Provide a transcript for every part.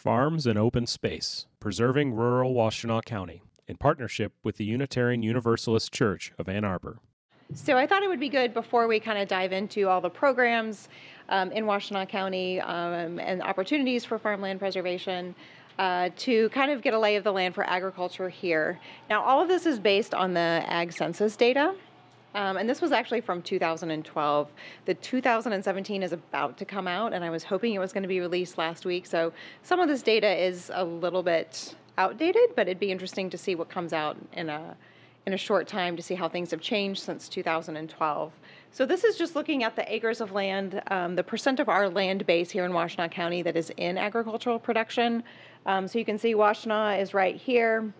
Farms and Open Space, Preserving Rural Washtenaw County, in partnership with the Unitarian Universalist Church of Ann Arbor. So I thought it would be good before we kind of dive into all the programs um, in Washtenaw County um, and opportunities for farmland preservation uh, to kind of get a lay of the land for agriculture here. Now, all of this is based on the ag census data. Um, and this was actually from 2012. The 2017 is about to come out, and I was hoping it was going to be released last week. So some of this data is a little bit outdated, but it'd be interesting to see what comes out in a in a short time to see how things have changed since 2012. So this is just looking at the acres of land, um, the percent of our land base here in Washtenaw County that is in agricultural production. Um, so you can see Washtenaw is right here.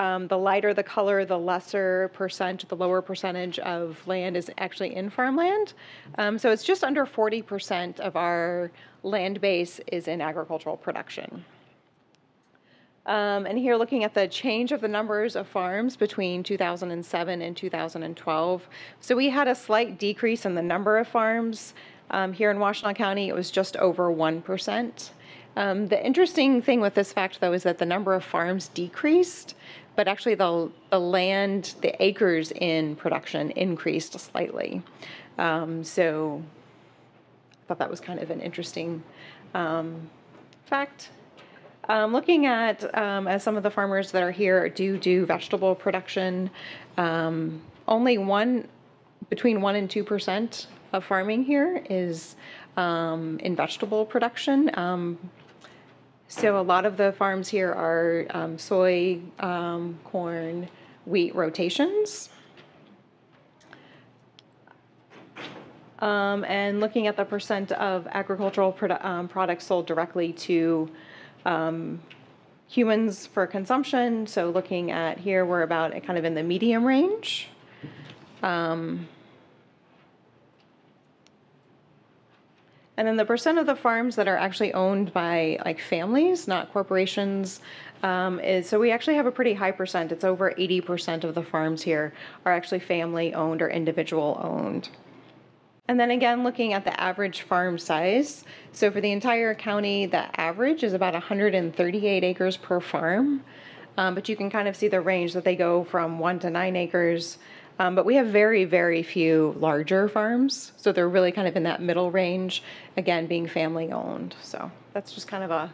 Um, the lighter the color, the lesser percent, the lower percentage of land is actually in farmland. Um, so it's just under 40% of our land base is in agricultural production. Um, and here looking at the change of the numbers of farms between 2007 and 2012. So we had a slight decrease in the number of farms. Um, here in Washtenaw County, it was just over 1%. Um, the interesting thing with this fact, though, is that the number of farms decreased, but actually the, the land, the acres in production increased slightly. Um, so I thought that was kind of an interesting um, fact. Um, looking at um, as some of the farmers that are here do do vegetable production, um, only one between one and two percent of farming here is um, in vegetable production. Um, so a lot of the farms here are um, soy, corn, wheat rotations. and looking at the percent of agricultural produ- products sold directly to um, humans for consumption. So looking at here, we're about kind of in the medium range. Um, and then the percent of the farms that are actually owned by like families, not corporations, um, is so we actually have a pretty high percent. It's over 80% of the farms here are actually family owned or individual owned. And then again, looking at the average farm size. So for the entire county, the average is about 138 acres per farm. Um, but you can kind of see the range that they go from one to nine acres. Um, but we have very, very few larger farms. So they're really kind of in that middle range, again, being family owned. So that's just kind of a,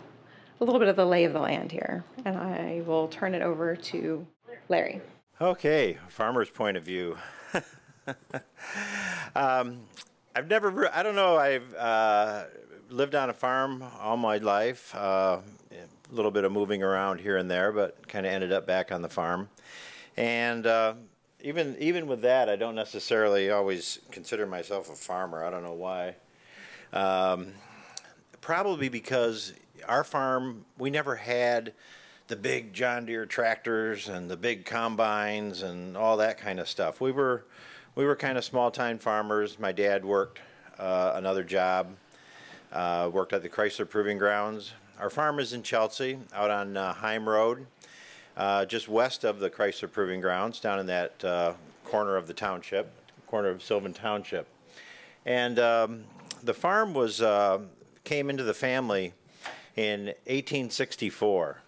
a little bit of the lay of the land here. And I will turn it over to Larry. Okay, farmer's point of view. um, I've never, I don't know, I've uh, lived on a farm all my life, uh, a little bit of moving around here and there, but kind of ended up back on the farm. And uh, even even with that, I don't necessarily always consider myself a farmer. I don't know why. Um, probably because our farm, we never had the big John Deere tractors and the big combines and all that kind of stuff. We were we were kind of small time farmers. My dad worked uh, another job, uh, worked at the Chrysler Proving Grounds. Our farm is in Chelsea, out on uh, Heim Road, uh, just west of the Chrysler Proving Grounds, down in that uh, corner of the township, corner of Sylvan Township. And um, the farm was uh, came into the family in 1864.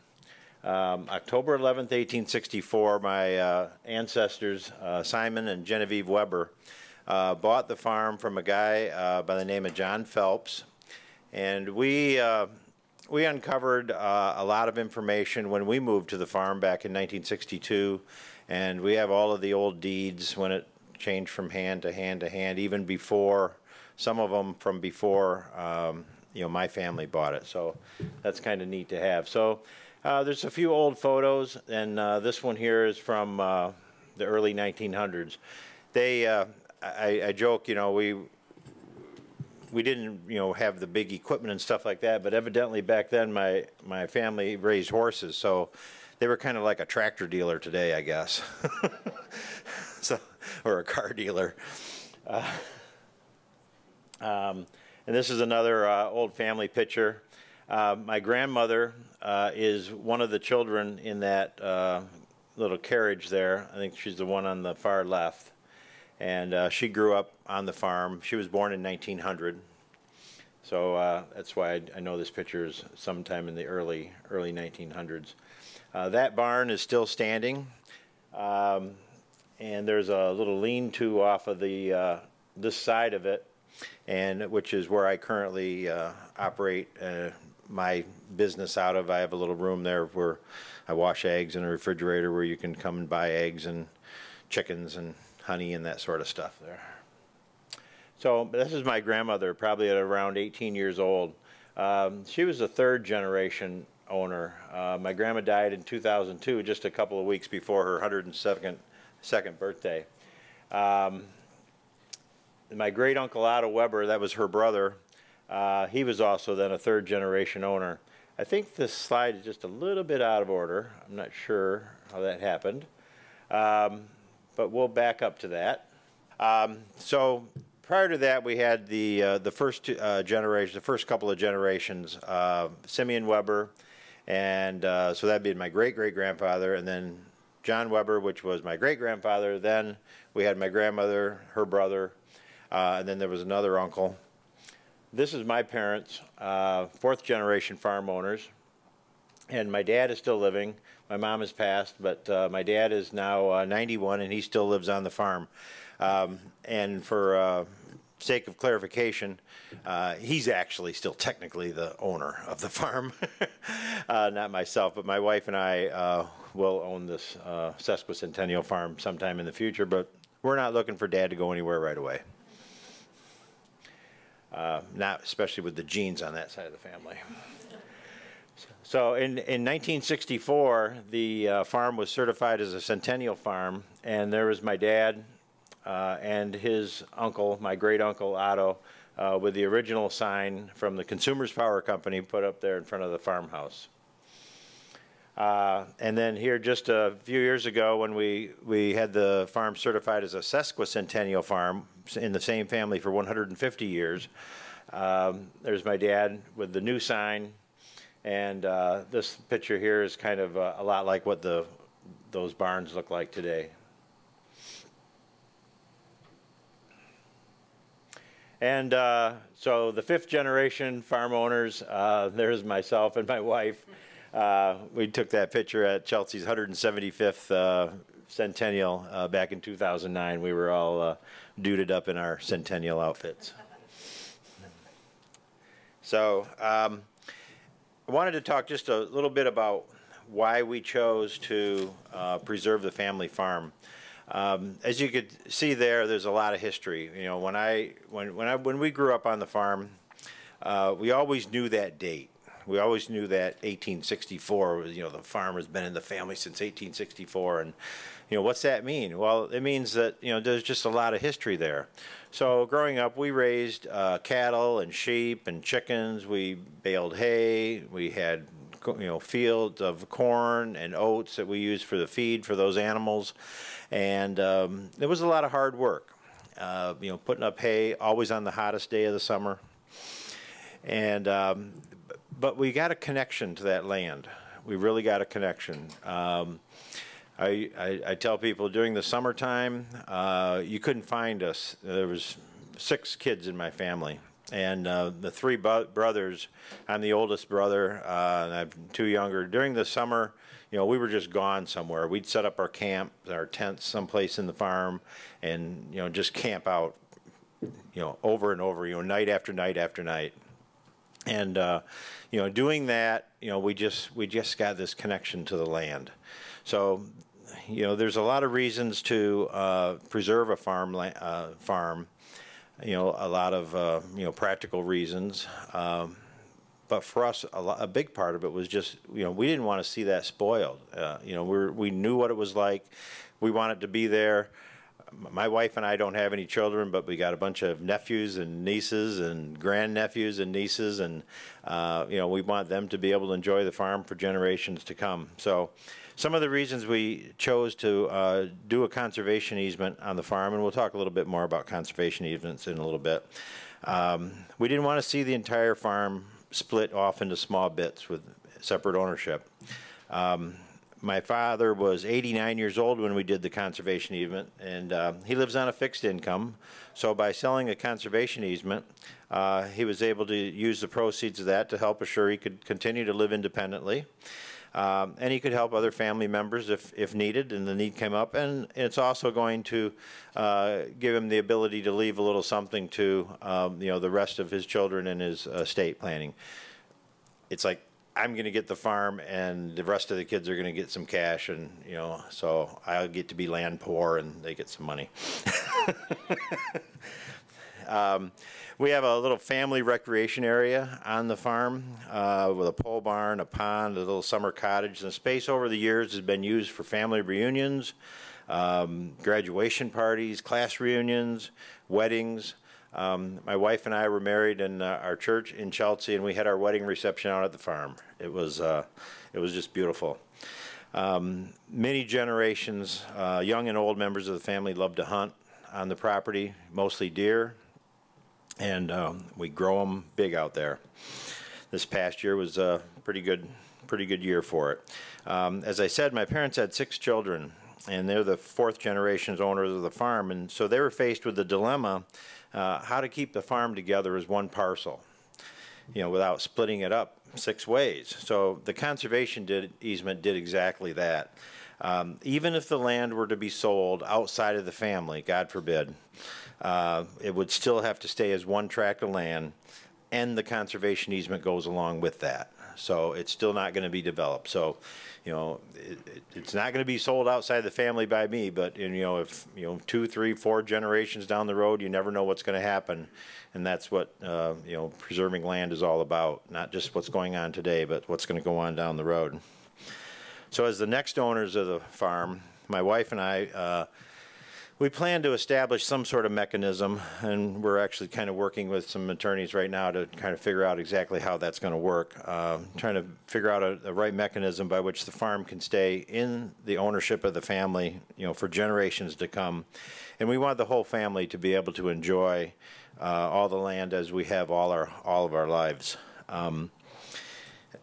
Um, October 11th, 1864, my uh, ancestors, uh, Simon and Genevieve Weber, bought the farm from a guy by the name of John Phelps. And we, we uncovered uh, a lot of information when we moved to the farm back in 1962. And we have all of the old deeds when it changed from hand to hand to hand, even before, some of them from before, um, you know, my family bought it. So that's kind of neat to have. So uh, there's a few old photos, and uh, this one here is from uh, the early 1900s. They, uh, I, I, joke, you know, we we didn't, you know, have the big equipment and stuff like that, but evidently back then my my family raised horses, so they were kind of like a tractor dealer today, I guess, so or a car dealer. Uh, um, and this is another uh, old family picture. Uh, my grandmother uh, is one of the children in that uh, little carriage there. I think she's the one on the far left. And uh, she grew up on the farm. She was born in 1900. So uh, that's why I, I, know this picture is sometime in the early early 1900s. Uh, that barn is still standing, um, and there's a little lean-to off of the uh, this side of it, and which is where I currently uh, operate uh, my business out of. I have a little room there where I wash eggs in a refrigerator where you can come and buy eggs and chickens and honey and that sort of stuff there. So this is my grandmother, probably at around 18 years old. Um, she was a third generation owner. Uh, my grandma died in 2002, just a couple of weeks before her 102nd second birthday. Um, my great uncle Otto Weber, that was her brother, uh, he was also then a third generation owner. I think this slide is just a little bit out of order. I'm not sure how that happened. Um, but we'll back up to that. Um, so prior to that, we had the uh, the first uh, generation, the first couple of generations, uh, Simeon Weber, and uh, so that'd be my great great grandfather, and then John Weber, which was my great grandfather. Then we had my grandmother, her brother, uh, and then there was another uncle. This is my parents, uh, fourth generation farm owners, and my dad is still living. My mom has passed, but my dad is now uh, 91 and he still lives on the farm. Um, and for uh, sake of clarification, uh, he's actually still technically the owner of the farm, uh, not myself, but my wife and I uh, will own this sesquicentennial farm sometime in the future, but we're not looking for dad to go anywhere right away. not especially with the genes on that side of the family. So in, in 1964, the uh, farm was certified as a centennial farm, and there was my dad uh, and his uncle, my great uncle Otto, uh, with the original sign from the Consumers Power Company put up there in front of the farmhouse. Uh, and then here, just a few years ago, when we, we had the farm certified as a sesquicentennial farm in the same family for 150 years, um, there's my dad with the new sign and uh, this picture here is kind of uh, a lot like what the those barns look like today. And uh, so the fifth generation farm owners, uh, there's myself and my wife. Uh, we took that picture at Chelsea's 175th uh, centennial back in 2009. We were all duded up in our centennial outfits. So um, I wanted to talk just a little bit about why we chose to uh, preserve the family farm. Um, as you could see there, there's a lot of history. You know, when I when when I when we grew up on the farm, uh, we always knew that date. We always knew that 1864. You know, the farm has been in the family since 1864, and you know what's that mean? Well, it means that you know there's just a lot of history there. So growing up, we raised uh, cattle and sheep and chickens. We baled hay. We had you know fields of corn and oats that we used for the feed for those animals, and um, it was a lot of hard work. Uh, you know, putting up hay always on the hottest day of the summer, and um, but we got a connection to that land. We really got a connection. Um, I, I, I, tell people during the summertime, uh, you couldn't find us. There was six kids in my family, and uh, the three brothers. I'm the oldest brother, uh, and I have two younger. During the summer, you know, we were just gone somewhere. We'd set up our camp, our tents, someplace in the farm, and you know, just camp out, you know, over and over, you know, night after night after night. And uh, you know, doing that, you know, we just we just got this connection to the land. So you know, there's a lot of reasons to uh, preserve a farm uh, farm. You know, a lot of uh, you know practical reasons. Um, but for us, a, lot, a, big part of it was just you know we didn't want to see that spoiled. Uh, you know, we we knew what it was like. We wanted to be there. My wife and I don't have any children, but we got a bunch of nephews and nieces and grandnephews and nieces, and uh, you know we want them to be able to enjoy the farm for generations to come. So some of the reasons we chose to uh, do a conservation easement on the farm, and we'll talk a little bit more about conservation easements in a little bit. Um, we didn't want to see the entire farm split off into small bits with separate ownership. Um, my father was 89 years old when we did the conservation easement, and uh, he lives on a fixed income. So by selling a conservation easement, uh, he was able to use the proceeds of that to help assure he could continue to live independently. Um, and he could help other family members if, if needed and the need came up. And it's also going to uh, give him the ability to leave a little something to um, you know the rest of his children in his estate planning. It's like I'm going to get the farm, and the rest of the kids are going to get some cash, and you know, so I'll get to be land poor, and they get some money. um, we have a little family recreation area on the farm uh, with a pole barn, a pond, a little summer cottage. The space over the years has been used for family reunions, um, graduation parties, class reunions, weddings. Um, my wife and I were married in uh, our church in Chelsea, and we had our wedding reception out at the farm. It was uh, it was just beautiful. Um, many generations, uh, young and old members of the family, love to hunt on the property, mostly deer, and um, we grow them big out there. This past year was a pretty good, pretty good year for it. Um, as I said, my parents had six children, and they're the fourth generation's owners of the farm, and so they were faced with the dilemma uh, how to keep the farm together as one parcel, you know, without splitting it up six ways. So the conservation did, easement did exactly that. Um, even if the land were to be sold outside of the family, God forbid, uh, it would still have to stay as one tract of land, and the conservation easement goes along with that. So it's still not going to be developed. So you know, it, it, it's not going to be sold outside the family by me, but you know, if you know, two, three, four generations down the road, you never know what's going to happen, and that's what uh, you know, preserving land is all about. Not just what's going on today, but what's going to go on down the road. So, as the next owners of the farm, my wife and I. Uh, we plan to establish some sort of mechanism, and we're actually kind of working with some attorneys right now to kind of figure out exactly how that's going to work. Uh, trying to figure out a, right mechanism by which the farm can stay in the ownership of the family, you know, for generations to come. And we want the whole family to be able to enjoy uh, all the land as we have all our all of our lives. Um,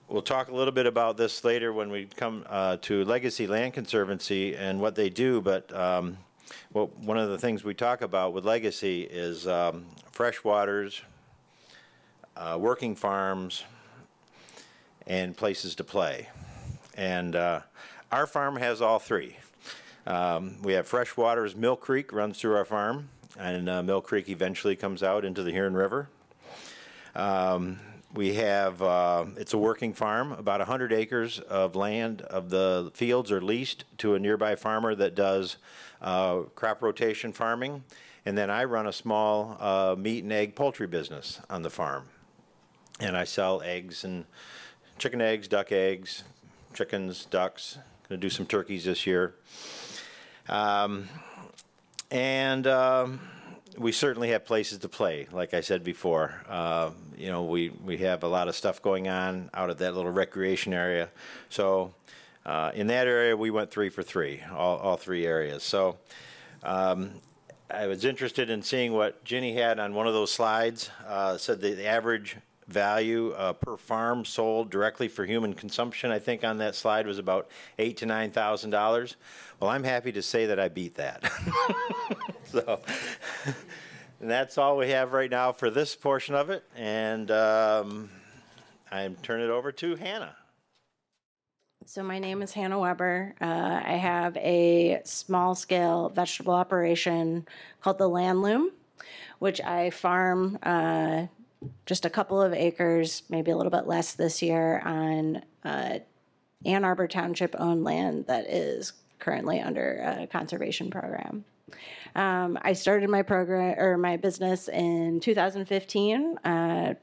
We'll talk a little bit about this later when we come uh, to Legacy Land Conservancy and what they do, but um, well, one of the things we talk about with legacy is um, freshwaters, uh, working farms, and places to play. And uh, our farm has all three. Um, we have freshwaters. Mill Creek runs through our farm, and uh, Mill Creek eventually comes out into the Huron River. Um, we have, uh, it's a working farm, about 100 acres of land of the fields are leased to a nearby farmer that does uh, crop rotation farming. And then I run a small uh, meat and egg poultry business on the farm. And I sell eggs and chicken eggs, duck eggs, chickens, ducks. Going to do some turkeys this year. Um, and um, we certainly have places to play, like I said before. Uh, you know, we, we have a lot of stuff going on out at that little recreation area. So uh, in that area, we went three for three, all, all three areas. So um, I was interested in seeing what Ginny had on one of those slides. Uh, said the average value uh, per farm sold directly for human consumption, I think on that slide was about eight to nine thousand dollars. Well, I'm happy to say that I beat that. so, and that's all we have right now for this portion of it. And um, I'm turning it over to Hannah. So my name is Hannah Weber. Uh, I have a small scale vegetable operation called the Land Loom, which I farm uh, just a couple of acres, maybe a little bit less this year, on uh, Ann Arbor Township owned land that is currently under a conservation program. Um, I started my program or my business in 2015, uh,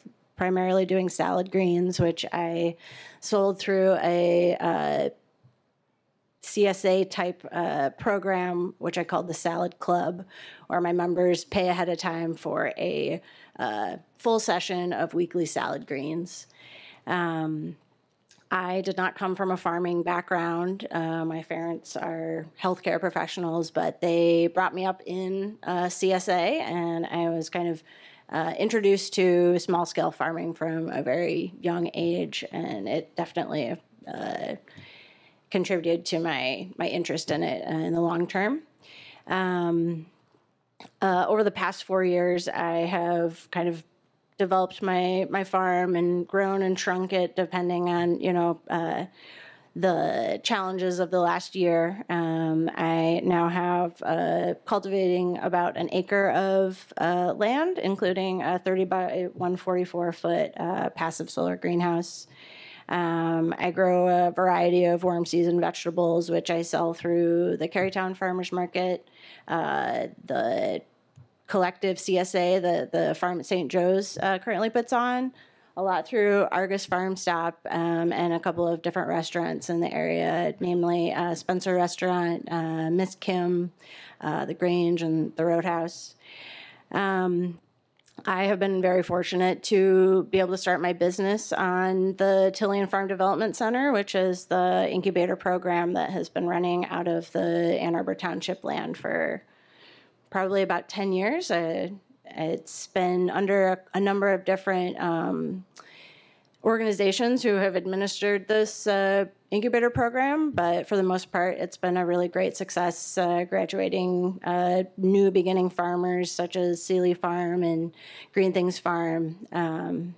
primarily doing salad greens, which I sold through a uh, CSA type uh, program, which I called the Salad Club, where my members pay ahead of time for a uh, full session of weekly salad greens. Um, I did not come from a farming background. Uh, my parents are healthcare professionals, but they brought me up in uh, CSA, and I was kind of uh, introduced to small scale farming from a very young age, and it definitely uh, contributed to my my interest in it uh, in the long term. Um, uh, over the past four years, I have kind of developed my my farm and grown and shrunk it depending on you know uh, the challenges of the last year. Um, I now have uh, cultivating about an acre of uh, land, including a 30 by 144 foot uh, passive solar greenhouse. Um, I grow a variety of warm season vegetables, which I sell through the Kerrytown Farmers Market, uh, the collective CSA, that the farm at St. Joe's uh, currently puts on, a lot through Argus Farm Stop um, and a couple of different restaurants in the area, namely uh, Spencer Restaurant, uh, Miss Kim, uh, the Grange, and the Roadhouse. Um, I have been very fortunate to be able to start my business on the Tilian Farm Development Center, which is the incubator program that has been running out of the Ann Arbor Township land for probably about 10 years. Uh, it's been under a, a number of different um, organizations who have administered this uh, incubator program, but for the most part, it's been a really great success, uh, graduating uh, new beginning farmers such as Seeley Farm and Green Things Farm. Um,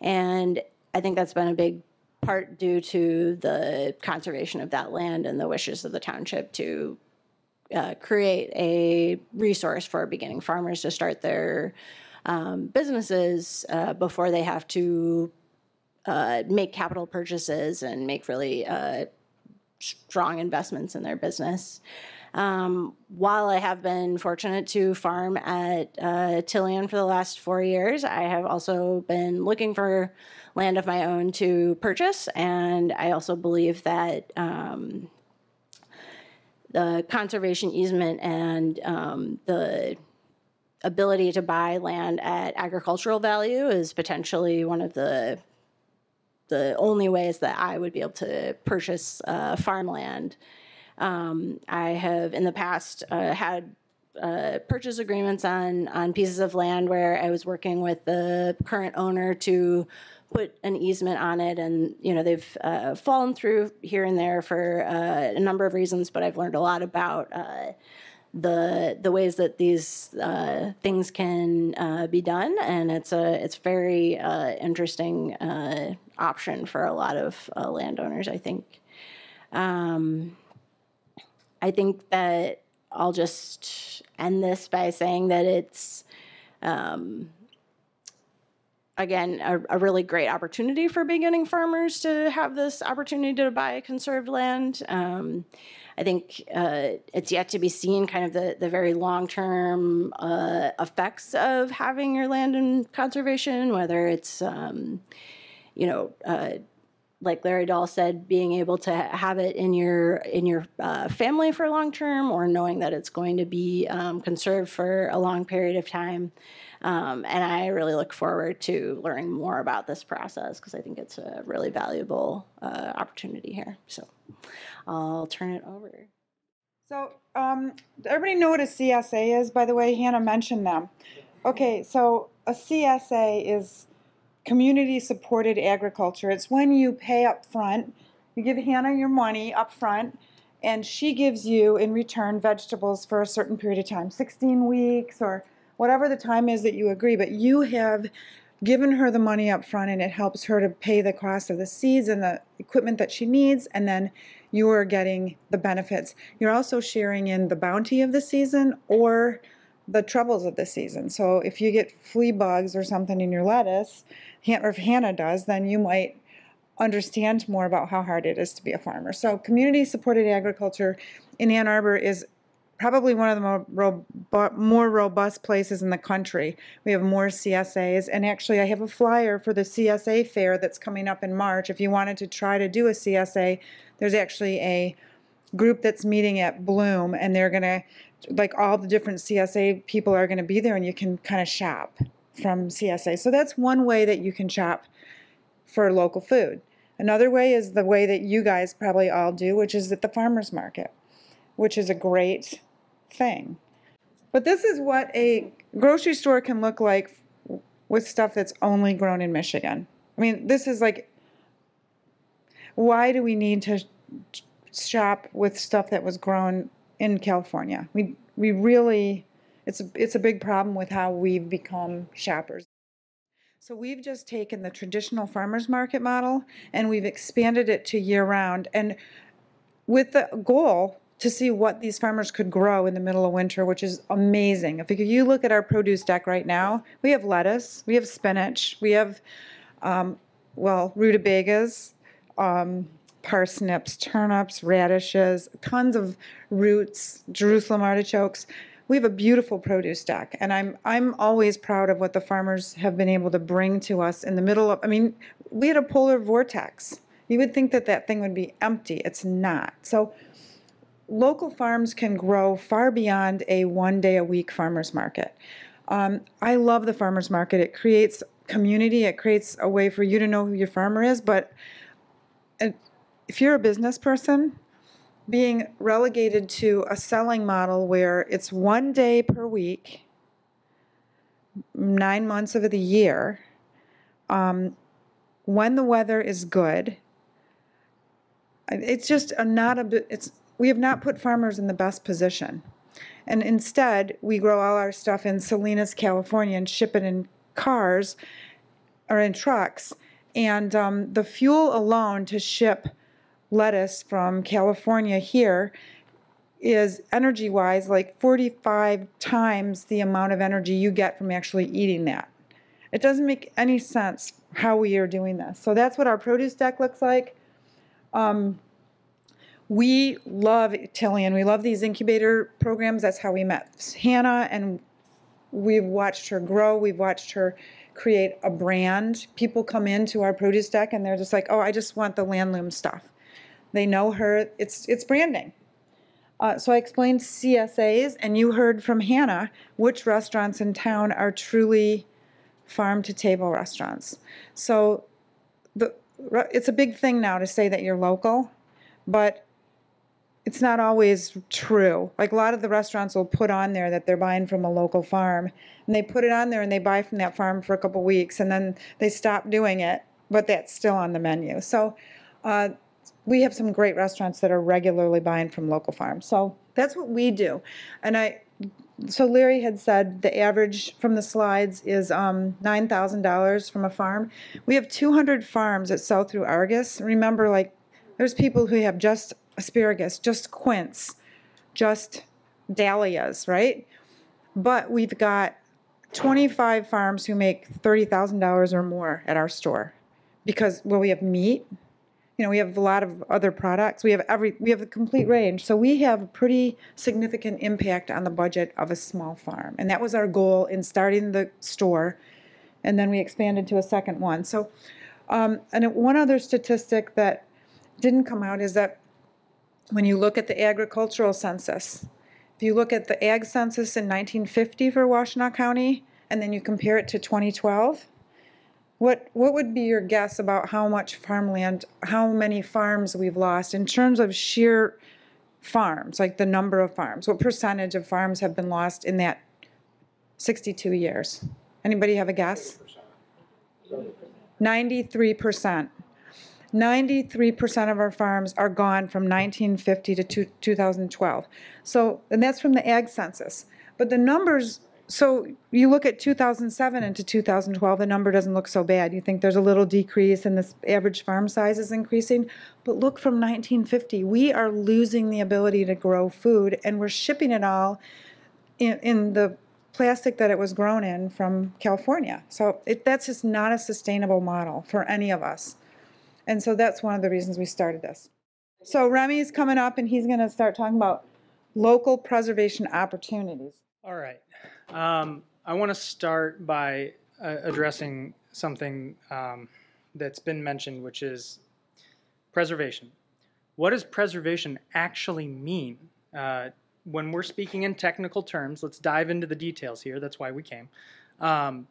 and I think that's been a big part due to the conservation of that land and the wishes of the township to uh, create a resource for beginning farmers to start their um, businesses uh, before they have to uh, make capital purchases and make really uh, strong investments in their business. Um, while I have been fortunate to farm at uh, Tilian for the last four years, I have also been looking for land of my own to purchase, and I also believe that um, the conservation easement and um, the ability to buy land at agricultural value is potentially one of the the only ways that I would be able to purchase uh, farmland. Um, I have in the past uh, had uh, purchase agreements on on pieces of land where I was working with the current owner to put an easement on it, and you know they've uh, fallen through here and there for uh, a number of reasons. But I've learned a lot about uh, the the ways that these uh, things can uh, be done, and it's a it's very uh, interesting option for a lot of landowners. I think. Um, I think that I'll just end this by saying that it's. Um, again, a, a, really great opportunity for beginning farmers to have this opportunity to buy conserved land. Um, I think uh, it's yet to be seen kind of the, the very long term uh, effects of having your land in conservation, whether it's, um, you know, uh, like Larry Dahl said, being able to have it in your in your uh, family for long term, or knowing that it's going to be um, conserved for a long period of time. Um, and I really look forward to learning more about this process because I think it's a really valuable uh, opportunity here. So I'll turn it over. So, um, everybody know what a CSA is? By the way, Hannah mentioned them. Okay, so a CSA is community supported agriculture. It's when you pay up front, you give Hannah your money up front, and she gives you in return vegetables for a certain period of time 16 weeks or whatever the time is that you agree, but you have given her the money up front and it helps her to pay the cost of the seeds and the equipment that she needs and then you are getting the benefits. You're also sharing in the bounty of the season or the troubles of the season. So if you get flea bugs or something in your lettuce, or if Hannah does, then you might understand more about how hard it is to be a farmer. So community supported agriculture in Ann Arbor is probably one of the more, more robust places in the country. We have more CSAs, and actually, I have a flyer for the CSA fair that's coming up in March. If you wanted to try to do a CSA, there's actually a group that's meeting at Bloom, and they're gonna, like, all the different CSA people are gonna be there, and you can kind of shop from CSA. So that's one way that you can shop for local food. Another way is the way that you guys probably all do, which is at the farmer's market, which is a great thing. But this is what a grocery store can look like with stuff that's only grown in Michigan. I mean, this is like, why do we need to shop with stuff that was grown in California. We we really it's a, it's a big problem with how we've become shoppers. So we've just taken the traditional farmers market model and we've expanded it to year round and with the goal to see what these farmers could grow in the middle of winter, which is amazing. If you look at our produce deck right now, we have lettuce, we have spinach, we have, um, well, rutabagas, um, parsnips, turnips, radishes, tons of roots, Jerusalem artichokes. We have a beautiful produce deck, and I'm I'm always proud of what the farmers have been able to bring to us in the middle of. I mean, we had a polar vortex. You would think that that thing would be empty. It's not. So local farms can grow far beyond a one day a week farmers market. Um, I love the farmers market. It creates community. It creates a way for you to know who your farmer is. But if you're a business person, being relegated to a selling model where it's one day per week, nine months of the year, um, when the weather is good, it's just a not a bit it's we have not put farmers in the best position. And instead, we grow all our stuff in Salinas, California, and ship it in cars or in trucks. And um, the fuel alone to ship lettuce from California here is energy wise like 45 times the amount of energy you get from actually eating that. It doesn't make any sense how we are doing this. So that's what our produce deck looks like. Um, we love Tilian. We love these incubator programs. That's how we met Hannah, and we've watched her grow. We've watched her create a brand. People come into our produce deck and they're just like, "Oh, I just want the Landloom stuff." They know her. It's it's branding. Uh, so I explained CSAs, and you heard from Hannah which restaurants in town are truly farm to table restaurants. So the it's a big thing now to say that you're local, but it's not always true. Like a lot of the restaurants will put on there that they're buying from a local farm, and they put it on there and they buy from that farm for a couple weeks, and then they stop doing it, but that's still on the menu. So uh, we have some great restaurants that are regularly buying from local farms. So that's what we do, and I. So Larry had said the average from the slides is um, nine thousand dollars from a farm. We have two hundred farms that sell through Argus. Remember, like there's people who have just asparagus, just quince, just dahlias, right? But we've got 25 farms who make $30,000 or more at our store because, well, we have meat, you know, we have a lot of other products. We have every, we have a complete range. So we have a pretty significant impact on the budget of a small farm. And that was our goal in starting the store. And then we expanded to a second one. So, um, and one other statistic that didn't come out is that when you look at the agricultural census, if you look at the ag census in 1950 for Washtenaw County and then you compare it to 2012, what what would be your guess about how much farmland, how many farms we've lost in terms of sheer farms, like the number of farms? What percentage of farms have been lost in that 62 years? Anybody have a guess? 93 percent. 93% of our farms are gone from 1950 to two, 2012. So, and that's from the ag census. But the numbers, so you look at 2007 into 2012, the number doesn't look so bad. You think there's a little decrease and this average farm size is increasing. But look from 1950, we are losing the ability to grow food and we're shipping it all in, in the plastic that it was grown in from California. So it, that's just not a sustainable model for any of us. And so that's one of the reasons we started this. So Remy's coming up and he's going to start talking about local preservation opportunities. All right. Um, I want to start by uh, addressing something um, that's been mentioned, which is preservation. What does preservation actually mean? Uh, when we're speaking in technical terms, let's dive into the details here. That's why we came. Um,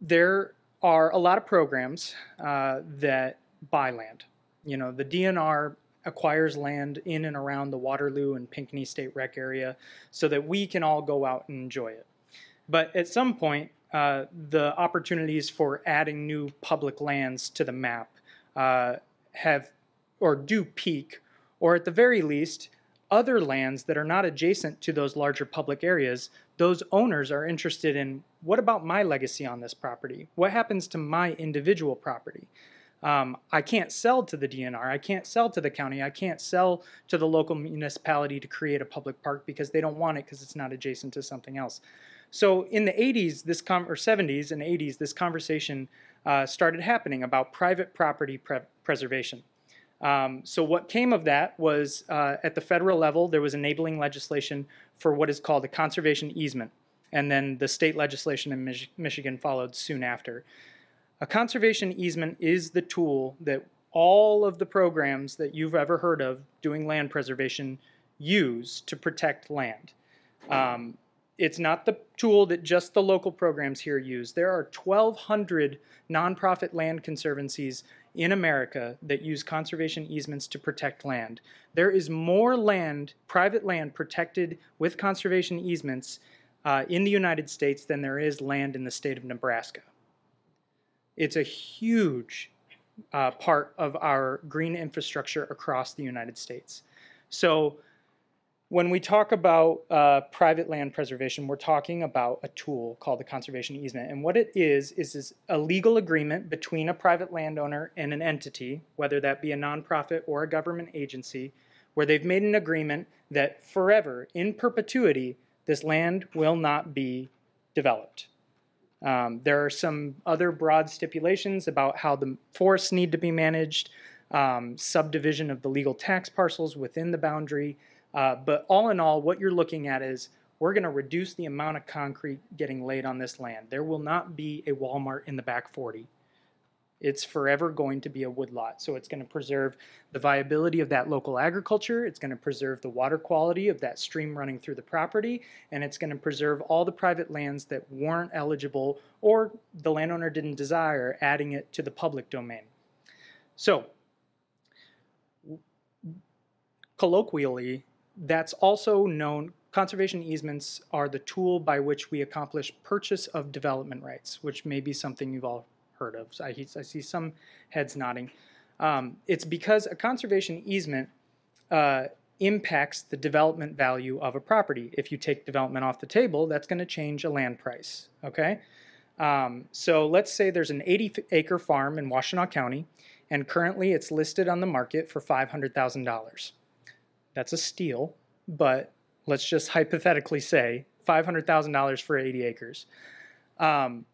there are a lot of programs uh, that buy land. You know, the DNR acquires land in and around the Waterloo and Pinckney State Rec area so that we can all go out and enjoy it. But at some point, uh, the opportunities for adding new public lands to the map uh, have or do peak or at the very least, other lands that are not adjacent to those larger public areas, those owners are interested in what about my legacy on this property? What happens to my individual property? Um, I can't sell to the DNR. I can't sell to the county. I can't sell to the local municipality to create a public park because they don't want it because it's not adjacent to something else. So in the 80s, this com- or 70s and 80s, this conversation uh, started happening about private property pre- preservation. Um, so what came of that was uh, at the federal level, there was enabling legislation for what is called a conservation easement, and then the state legislation in Mich- Michigan followed soon after. A conservation easement is the tool that all of the programs that you've ever heard of doing land preservation use to protect land. Um, it's not the tool that just the local programs here use. There are 1,200 nonprofit land conservancies in America that use conservation easements to protect land. There is more land, private land, protected with conservation easements uh, in the United States than there is land in the state of Nebraska. It's a huge uh, part of our green infrastructure across the United States. So, when we talk about uh, private land preservation, we're talking about a tool called the conservation easement. And what it is, is, is a legal agreement between a private landowner and an entity, whether that be a nonprofit or a government agency, where they've made an agreement that forever, in perpetuity, this land will not be developed. Um, there are some other broad stipulations about how the forests need to be managed, um, subdivision of the legal tax parcels within the boundary. Uh, but all in all, what you're looking at is we're going to reduce the amount of concrete getting laid on this land. There will not be a Walmart in the back 40. It's forever going to be a woodlot. So it's going to preserve the viability of that local agriculture. It's going to preserve the water quality of that stream running through the property. And it's going to preserve all the private lands that weren't eligible or the landowner didn't desire adding it to the public domain. So, colloquially, that's also known, conservation easements are the tool by which we accomplish purchase of development rights, which may be something you've all heard of. So I, I see some heads nodding. Um, it's because a conservation easement uh, impacts the development value of a property. If you take development off the table, that's going to change a land price. Okay, um, so let's say there's an 80 acre farm in Washtenaw County, and currently it's listed on the market for $500,000. That's a steal, but let's just hypothetically say $500,000 for 80 acres. Um,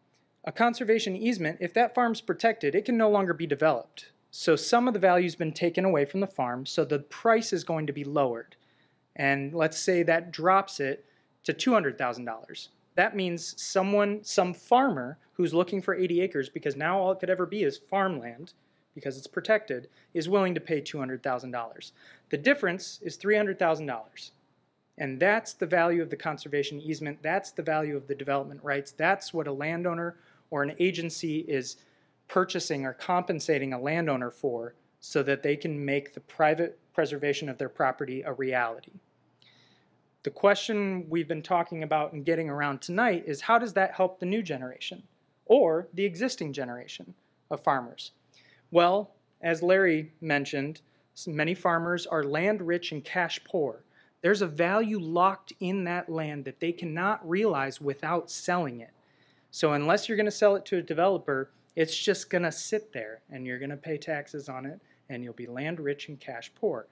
a conservation easement, if that farm's protected, it can no longer be developed. So some of the value's been taken away from the farm, so the price is going to be lowered. And let's say that drops it to $200,000. That means someone, some farmer who's looking for 80 acres, because now all it could ever be is farmland, because it's protected, is willing to pay $200,000. The difference is $300,000. And that's the value of the conservation easement. That's the value of the development rights. That's what a landowner or an agency is purchasing or compensating a landowner for so that they can make the private preservation of their property a reality. The question we've been talking about and getting around tonight is how does that help the new generation or the existing generation of farmers? Well, as Larry mentioned, many farmers are land rich and cash poor. There's a value locked in that land that they cannot realize without selling it. So, unless you're going to sell it to a developer, it's just going to sit there and you're going to pay taxes on it and you'll be land rich and cash poor.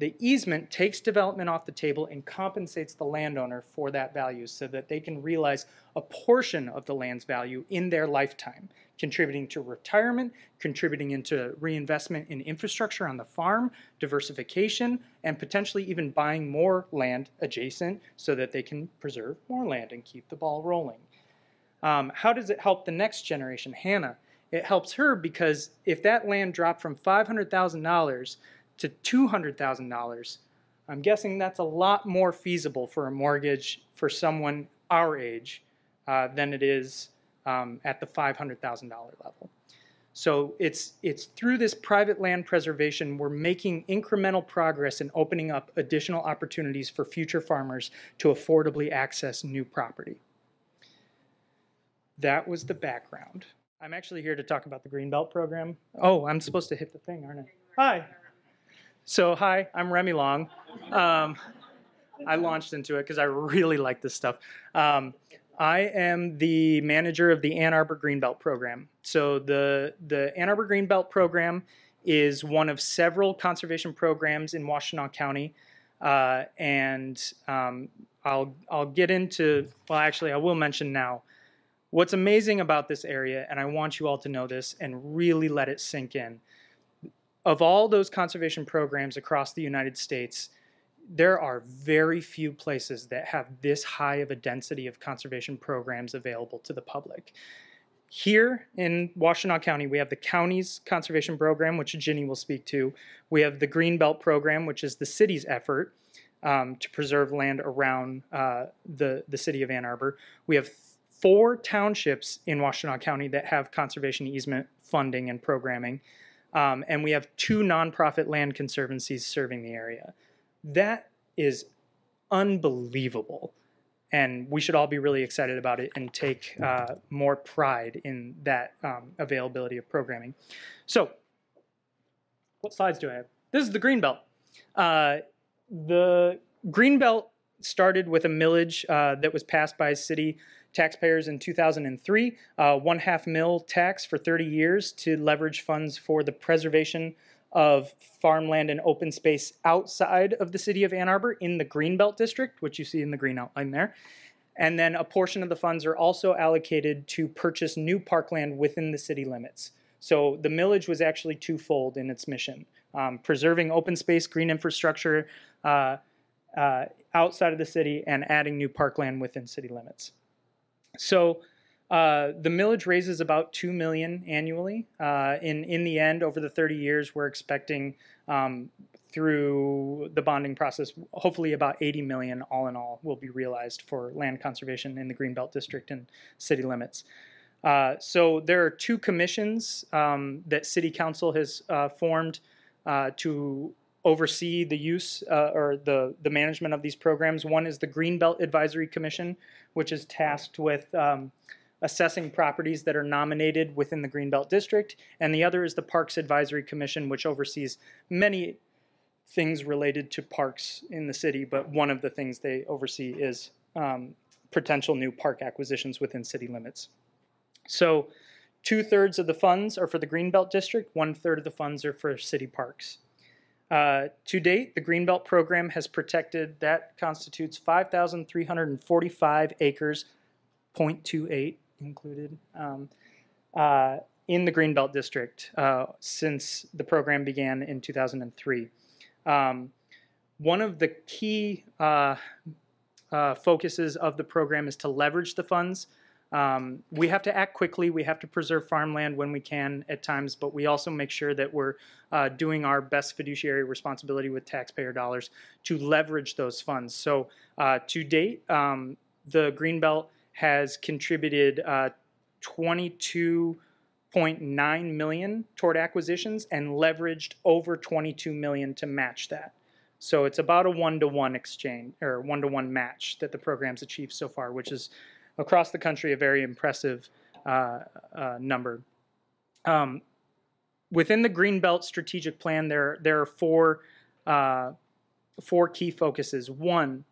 The easement takes development off the table and compensates the landowner for that value so that they can realize a portion of the land's value in their lifetime, contributing to retirement, contributing into reinvestment in infrastructure on the farm, diversification, and potentially even buying more land adjacent so that they can preserve more land and keep the ball rolling. Um, how does it help the next generation, Hannah? It helps her because if that land dropped from $500,000 to $200,000, I'm guessing that's a lot more feasible for a mortgage for someone our age uh, than it is um, at the $500,000 level. So it's it's through this private land preservation we're making incremental progress in opening up additional opportunities for future farmers to affordably access new property. That was the background. I'm actually here to talk about the Greenbelt program. Oh, I'm supposed to hit the thing, aren't I? Hi. So, hi, I'm Remy Long. Um, I launched into it because I really like this stuff. Um, I am the manager of the Ann Arbor Greenbelt program. So the the Ann Arbor Greenbelt program is one of several conservation programs in Washtenaw County, uh, and um, I'll I'll get into. Well, actually, I will mention now. What's amazing about this area, and I want you all to know this and really let it sink in. Of all those conservation programs across the United States, there are very few places that have this high of a density of conservation programs available to the public. Here in Washtenaw County, we have the county's conservation program, which Ginny will speak to. We have the Greenbelt program, which is the city's effort um, to preserve land around uh, the, the city of Ann Arbor. We have four townships in Washtenaw County that have conservation easement funding and programming. Um, and we have two nonprofit land conservancies serving the area. That is unbelievable. And we should all be really excited about it and take uh, more pride in that um, availability of programming. So, what slides do I have? This is the Greenbelt. Uh, the green belt started with a millage uh, that was passed by city taxpayers in 2003, uh, one half mil tax for 30 years to leverage funds for the preservation of farmland and open space outside of the city of Ann Arbor in the Greenbelt District, which you see in the green outline there. And then a portion of the funds are also allocated to purchase new parkland within the city limits. So the millage was actually twofold in its mission um, preserving open space, green infrastructure uh, uh, outside of the city, and adding new parkland within city limits. So uh, the millage raises about two million annually. Uh, in in the end, over the 30 years, we're expecting um, through the bonding process, hopefully about 80 million all in all will be realized for land conservation in the Greenbelt District and city limits. Uh, so there are two commissions um, that City Council has uh, formed uh, to oversee the use uh, or the, the management of these programs. One is the Greenbelt Advisory Commission, which is tasked with um, assessing properties that are nominated within the Greenbelt District, and the other is the Parks Advisory Commission, which oversees many things related to parks in the city, but one of the things they oversee is um, potential new park acquisitions within city limits. So two thirds of the funds are for the Greenbelt District, one third of the funds are for city parks. Uh, to date, the Greenbelt program has protected, that constitutes 5,345 acres, 0.28 included, um, uh, in the Greenbelt District uh, since the program began in 2003. Um, one of the key uh, uh, focuses of the program is to leverage the funds. Um, we have to act quickly. We have to preserve farmland when we can at times, but we also make sure that we're uh, doing our best fiduciary responsibility with taxpayer dollars to leverage those funds. So, uh, to date, um, the Greenbelt has contributed uh, 22.9 million toward acquisitions and leveraged over 22 million to match that. So it's about a one-to-one exchange or one-to-one match that the program's achieved so far, which is across the country a very impressive uh, uh, number. Um, within the Greenbelt strategic plan, there there are four uh, four key focuses. One,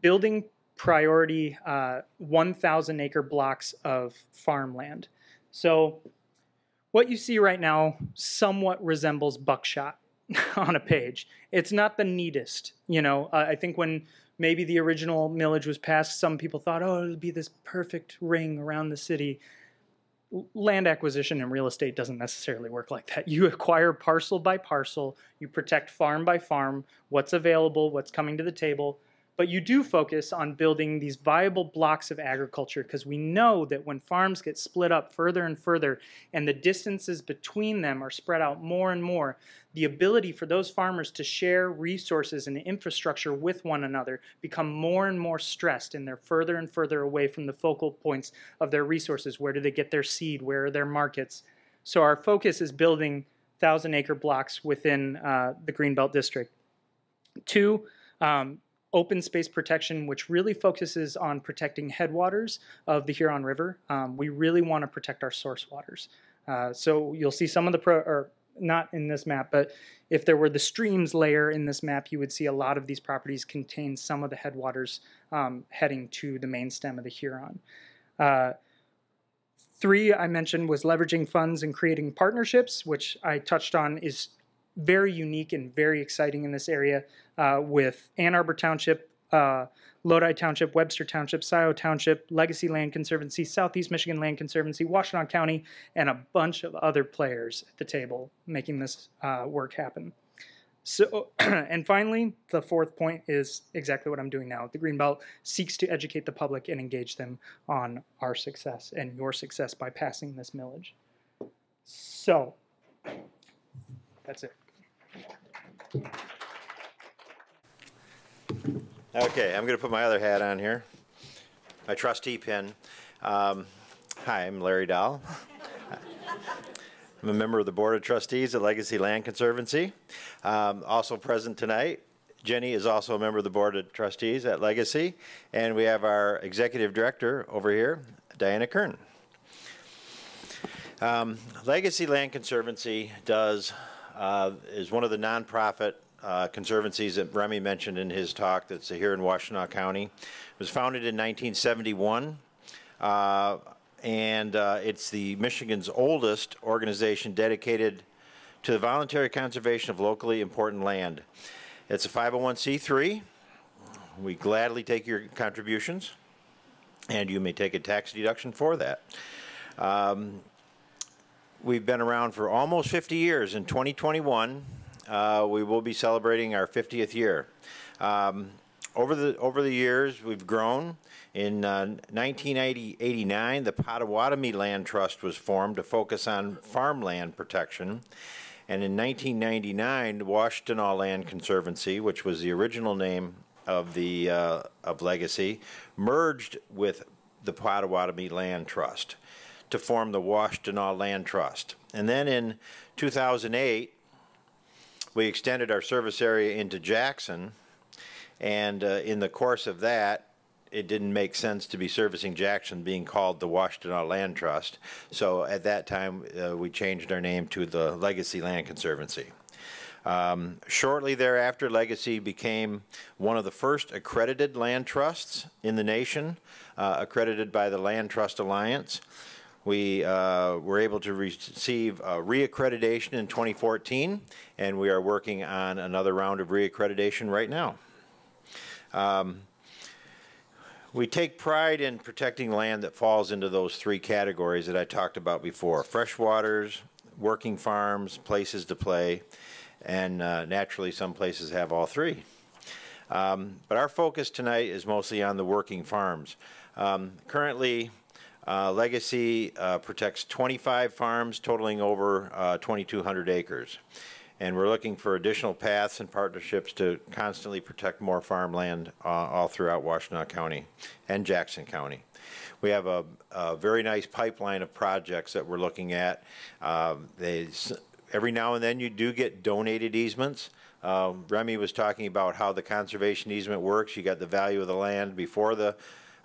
building priority uh, 1,000 acre blocks of farmland. So what you see right now somewhat resembles buckshot on a page. It's not the neatest, you know. Uh, I think when maybe the original millage was passed, some people thought, oh, it'll be this perfect ring around the city. Land acquisition and real estate doesn't necessarily work like that. You acquire parcel by parcel, you protect farm by farm, what's available, what's coming to the table, but you do focus on building these viable blocks of agriculture because we know that when farms get split up further and further and the distances between them are spread out more and more, the ability for those farmers to share resources and infrastructure with one another become more and more stressed and they're further and further away from the focal points of their resources. Where do they get their seed? Where are their markets? So our focus is building thousand acre blocks within uh, the Greenbelt District. Two, um, open space protection, which really focuses on protecting headwaters of the Huron River. Um, we really want to protect our source waters. Uh, so you'll see some of the pro, or not in this map, but if there were the streams layer in this map, you would see a lot of these properties contain some of the headwaters um, heading to the main stem of the Huron. Uh, three, I mentioned, was leveraging funds and creating partnerships, which I touched on is very unique and very exciting in this area uh, with Ann Arbor Township, uh, Lodi Township, Webster Township, Scio Township, Legacy Land Conservancy, Southeast Michigan Land Conservancy, Washtenaw County, and a bunch of other players at the table making this uh, work happen. So, and finally, the fourth point is exactly what I'm doing now. The Greenbelt seeks to educate the public and engage them on our success and your success by passing this millage. So, that's it. Okay, I'm going to put my other hat on here, my trustee pin. Um, hi, I'm Larry Dahl. I'm a member of the Board of Trustees at Legacy Land Conservancy. Um, also present tonight, Jenny is also a member of the Board of Trustees at Legacy, and we have our Executive Director over here, Diana Kern. Um, Legacy Land Conservancy does uh, is one of the nonprofit uh, conservancies that Remy mentioned in his talk that's here in Washtenaw County. It was founded in 1971, uh, and uh, it's the Michigan's oldest organization dedicated to the voluntary conservation of locally important land. It's a 501c3. We gladly take your contributions, and you may take a tax deduction for that. Um, we've been around for almost 50 years. In 2021, uh, we will be celebrating our 50th year. Um, over the over the years, we've grown. In uh, 1989, the Potawatomi Land Trust was formed to focus on farmland protection. And in 1999, the Washtenaw Land Conservancy, which was the original name of the uh, of Legacy, merged with the Potawatomi Land Trust to form the Washtenaw Land Trust. And then in 2008, we extended our service area into Jackson, and uh, in the course of that, it didn't make sense to be servicing Jackson being called the Washtenaw Land Trust. So at that time, uh, we changed our name to the Legacy Land Conservancy. Um, shortly thereafter, Legacy became one of the first accredited land trusts in the nation, uh, accredited by the Land Trust Alliance. We uh, were able to receive uh, reaccreditation in 2014, and we are working on another round of reaccreditation right now. Um, we take pride in protecting land that falls into those three categories that I talked about before freshwaters, working farms, places to play, and uh, naturally, some places have all three. Um, but our focus tonight is mostly on the working farms. Um, currently, uh, Legacy uh, protects 25 farms totaling over uh, 2,200 acres. And we're looking for additional paths and partnerships to constantly protect more farmland uh, all throughout Washtenaw County and Jackson County. We have a, a very nice pipeline of projects that we're looking at. Um, they, every now and then you do get donated easements. Um, Remy was talking about how the conservation easement works. You got the value of the land before the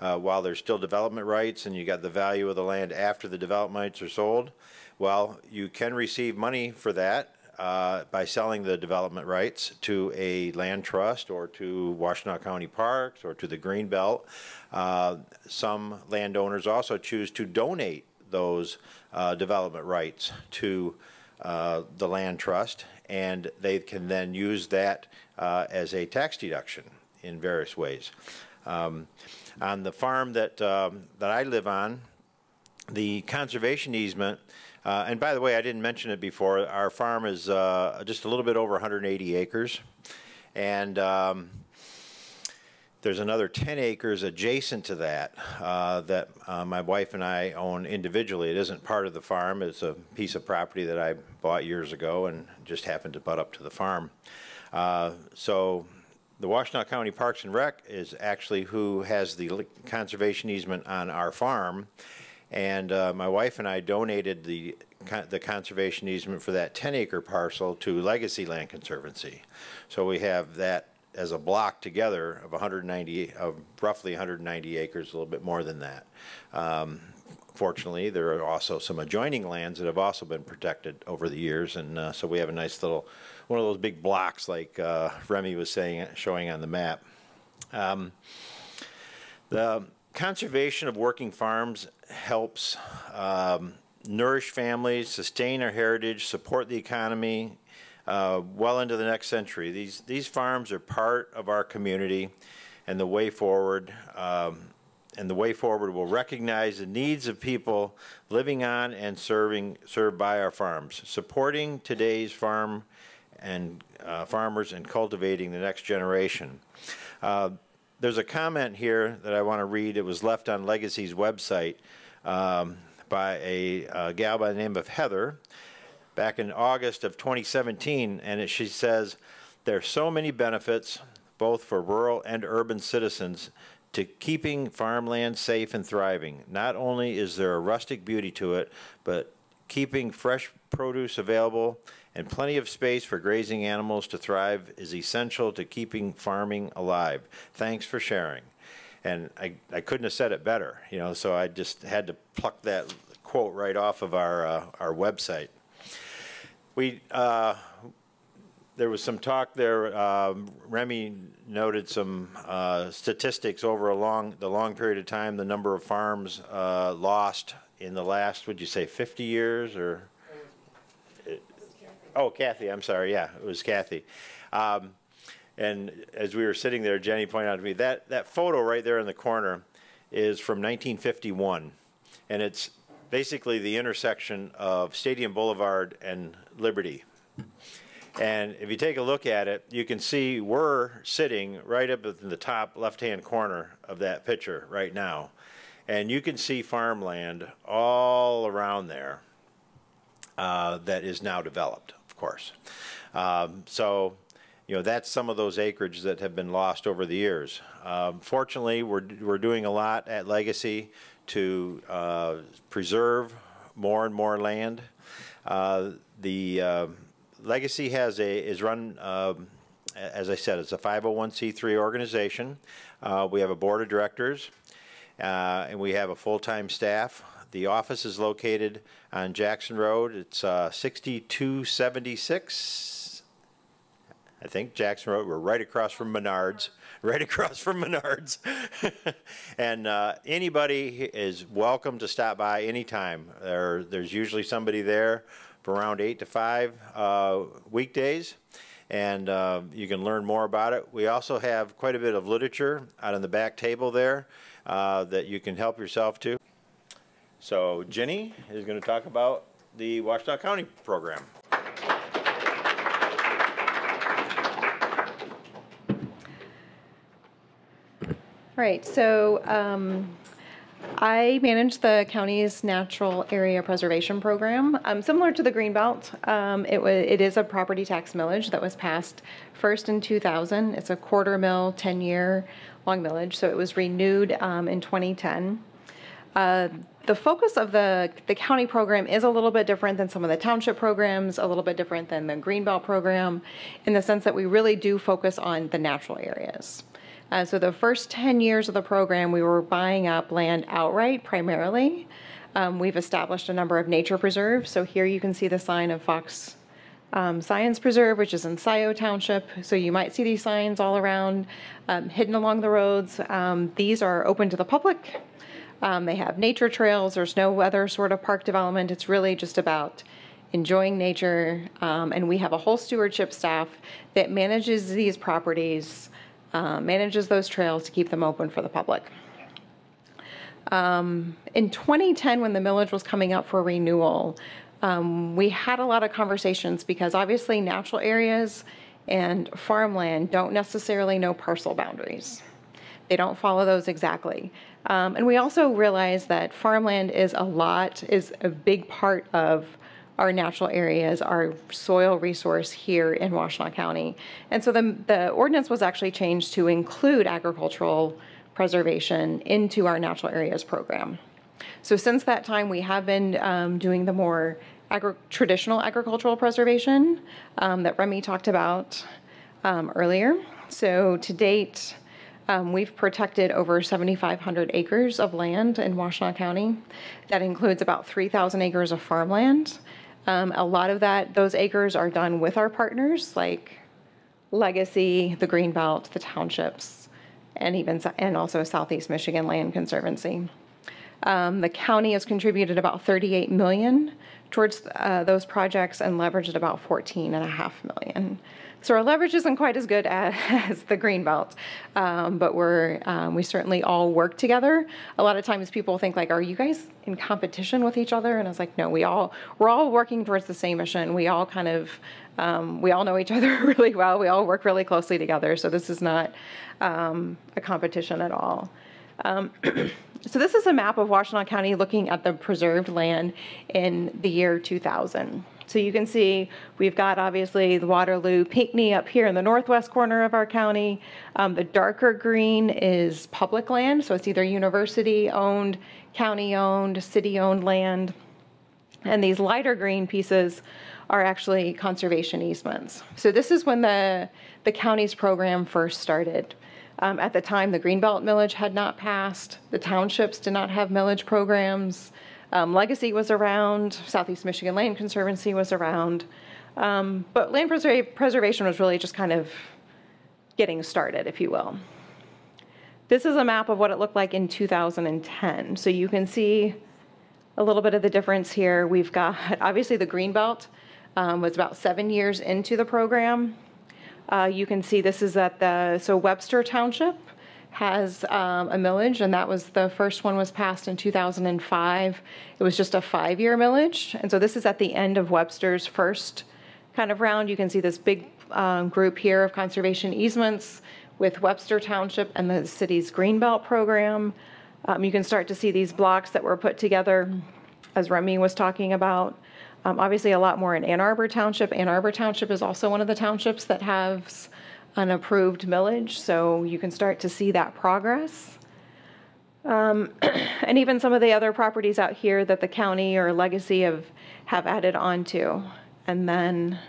uh, while there's still development rights and you got the value of the land after the development rights are sold. Well, you can receive money for that uh, by selling the development rights to a land trust or to Washtenaw County Parks or to the Greenbelt. Uh, some landowners also choose to donate those uh, development rights to uh, the land trust and they can then use that uh, as a tax deduction in various ways. Um, on the farm that um, that I live on, the conservation easement. Uh, and by the way, I didn't mention it before. Our farm is uh, just a little bit over 180 acres, and um, there's another 10 acres adjacent to that uh, that uh, my wife and I own individually. It isn't part of the farm. It's a piece of property that I bought years ago and just happened to butt up to the farm. Uh, so the Washtenaw County Parks and Rec is actually who has the conservation easement on our farm. And uh, my wife and I donated the the conservation easement for that 10 acre parcel to Legacy Land Conservancy. So we have that as a block together of 190 of roughly 190 acres, a little bit more than that. Um, fortunately, there are also some adjoining lands that have also been protected over the years, and uh, so we have a nice little, one of those big blocks like uh, Remy was saying, showing on the map. Um, the conservation of working farms helps um, nourish families, sustain our heritage, support the economy uh, well into the next century. These, these farms are part of our community and the way forward. Um, and the way forward will recognize the needs of people living on and serving served by our farms, supporting today's farm and uh, farmers and cultivating the next generation. Uh, there's a comment here that I want to read. It was left on Legacy's website um, by a, a, gal by the name of Heather back in August of 2017, and it, she says, there are so many benefits, both for rural and urban citizens." To keeping farmland safe and thriving. Not only is there a rustic beauty to it, but keeping fresh produce available and plenty of space for grazing animals to thrive is essential to keeping farming alive. Thanks for sharing. And I, I couldn't have said it better, you know, so I just had to pluck that quote right off of our, uh, our website. We, uh, there was some talk there, um, Remy noted some uh, statistics over a long, the long period of time, the number of farms uh, lost in the last, would you say 50 years or? Oh, Kathy, I'm sorry. Yeah, it was Kathy. Um, and as we were sitting there, Jenny pointed out to me that that photo right there in the corner is from 1951, and it's basically the intersection of Stadium Boulevard and Liberty. And if you take a look at it, you can see we're sitting right up in the top left-hand corner of that picture right now. And you can see farmland all around there uh, that is now developed course. Um, so, you know, that's some of those acreage that have been lost over the years. Um, fortunately, we're, we're doing a lot at Legacy to uh, preserve more and more land. Uh, the uh, Legacy has a is run, um, as I said, it's a 501c3 organization. Uh, we have a board of directors, uh, and we have a full-time staff. The office is located on Jackson Road. It's uh, 6276. I think Jackson Road. We're right across from Menards. Right across from Menards. and uh, anybody is welcome to stop by anytime. There, there's usually somebody there for around 8 to 5 uh, weekdays and uh, you can learn more about it. We also have quite a bit of literature out on the back table there uh, that you can help yourself to. So Jenny is going to talk about the Washtenaw County program. Right. So um, I manage the county's natural area preservation program. Um, similar to the Greenbelt, um, it, it is a property tax millage that was passed first in 2000. It's a quarter mill, 10 year long millage. So it was renewed um, in 2010. Uh, the focus of the, the county program is a little bit different than some of the township programs, a little bit different than the Greenbelt program, in the sense that we really do focus on the natural areas. Uh, so the first 10 years of the program, we were buying up land outright primarily. Um, we've established a number of nature preserves. So here you can see the sign of Fox um, Science Preserve, which is in Scio Township. So you might see these signs all around, um, hidden along the roads. Um, these are open to the public. Um, they have nature trails. There's no other sort of park development. It's really just about enjoying nature. Um, and we have a whole stewardship staff that manages these properties, uh, manages those trails to keep them open for the public. Um, in 2010, when the millage was coming up for renewal, um, we had a lot of conversations because obviously natural areas and farmland don't necessarily know parcel boundaries. They don't follow those exactly. Um, and we also realize that farmland is a lot, is a big part of our natural areas, our soil resource here in Washtenaw County. And so the, the ordinance was actually changed to include agricultural preservation into our natural areas program. So since that time, we have been um, doing the more agri traditional agricultural preservation um, that Remy talked about um, earlier. So to date, Um, we've protected over 7,500 acres of land in Washtenaw County. That includes about 3,000 acres of farmland. Um, a lot of that, those acres are done with our partners like Legacy, the Greenbelt, the townships, and even and also Southeast Michigan Land Conservancy. Um, the county has contributed about 38 million towards uh, those projects and leveraged about 14 and a half million. So our leverage isn't quite as good as, as the Greenbelt, um, but we're um, we certainly all work together. A lot of times people think like, are you guys in competition with each other? And I was like, no, we all we're all working towards the same mission. We all kind of um, we all know each other really well. We all work really closely together. So this is not um, a competition at all. Um, so this is a map of Washtenaw County looking at the preserved land in the year 2000. So you can see we've got obviously the Waterloo Pinckney up here in the northwest corner of our county. Um, the darker green is public land, so it's either university owned, county owned, city owned land. And these lighter green pieces are actually conservation easements. So this is when the, the county's program first started. Um, at the time, the Greenbelt millage had not passed. The townships did not have millage programs. Um, Legacy was around. Southeast Michigan Land Conservancy was around. Um, but land preser preservation was really just kind of getting started, if you will. This is a map of what it looked like in 2010. So you can see a little bit of the difference here. We've got, obviously the Greenbelt um, was about seven years into the program. Uh, you can see this is at the, so Webster Township has um, a millage, and that was the first one was passed in 2005. It was just a five-year millage, and so this is at the end of Webster's first kind of round. You can see this big um, group here of conservation easements with Webster Township and the city's Greenbelt program. Um, you can start to see these blocks that were put together, as Remy was talking about. Um, obviously, a lot more in Ann Arbor Township. Ann Arbor Township is also one of the townships that has an approved millage, so you can start to see that progress. Um, and even some of the other properties out here that the county or legacy have, have added onto. And then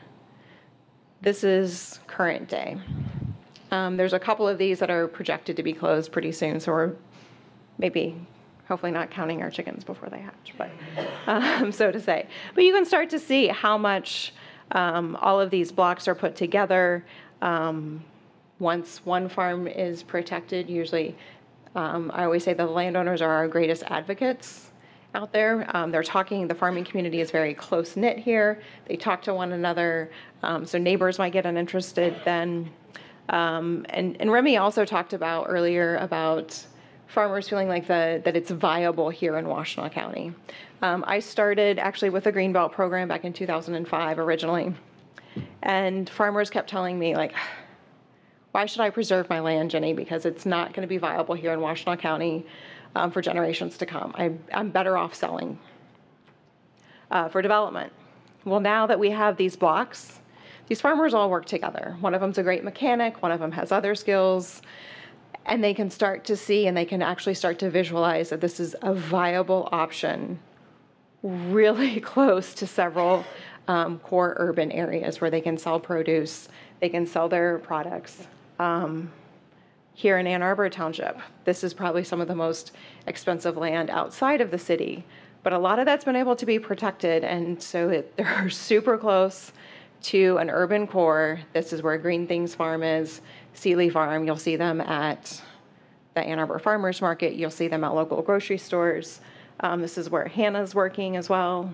this is current day. Um, there's a couple of these that are projected to be closed pretty soon, so we're maybe hopefully not counting our chickens before they hatch, but um, so to say. But you can start to see how much um, all of these blocks are put together. Um, once one farm is protected, usually um, I always say the landowners are our greatest advocates out there. Um, they're talking, the farming community is very close knit here. They talk to one another, um, so neighbors might get uninterested then. and, and Remy also talked about earlier about farmers feeling like the, that it's viable here in Washtenaw County. Um, I started actually with the Greenbelt program back in 2005 originally. And farmers kept telling me, like, why should I preserve my land, Jenny? Because it's not going to be viable here in Washtenaw County um, for generations to come. I, am better off selling uh, for development. Well, now that we have these blocks, these farmers all work together. One of them's a great mechanic, one of them has other skills and they can start to see and they can actually start to visualize that this is a viable option really close to several um, core urban areas where they can sell produce, they can sell their products. Um, here in Ann Arbor Township, this is probably some of the most expensive land outside of the city, but a lot of that's been able to be protected, and so it, they're super close to an urban core. This is where Green Things Farm is. Seeley Farm. You'll see them at the Ann Arbor Farmers Market. You'll see them at local grocery stores. Um, this is where Hannah's working as well.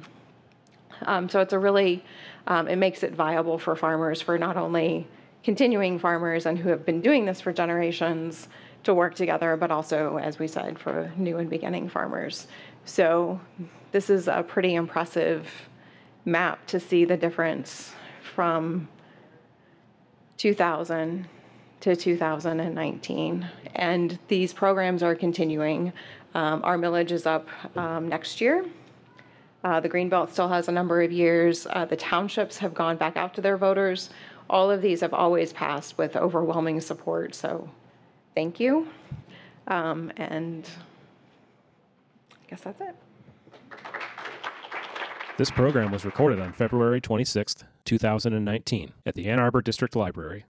Um, so it's a really, um, it makes it viable for farmers, for not only continuing farmers and who have been doing this for generations to work together, but also, as we said, for new and beginning farmers. So this is a pretty impressive map to see the difference from 2000 to 2019. And these programs are continuing. Um, our millage is up um, next year. Uh, the Greenbelt still has a number of years. Uh, the townships have gone back out to their voters. All of these have always passed with overwhelming support. So thank you. Um, and I guess that's it. This program was recorded on February 26, 2019, at the Ann Arbor District Library.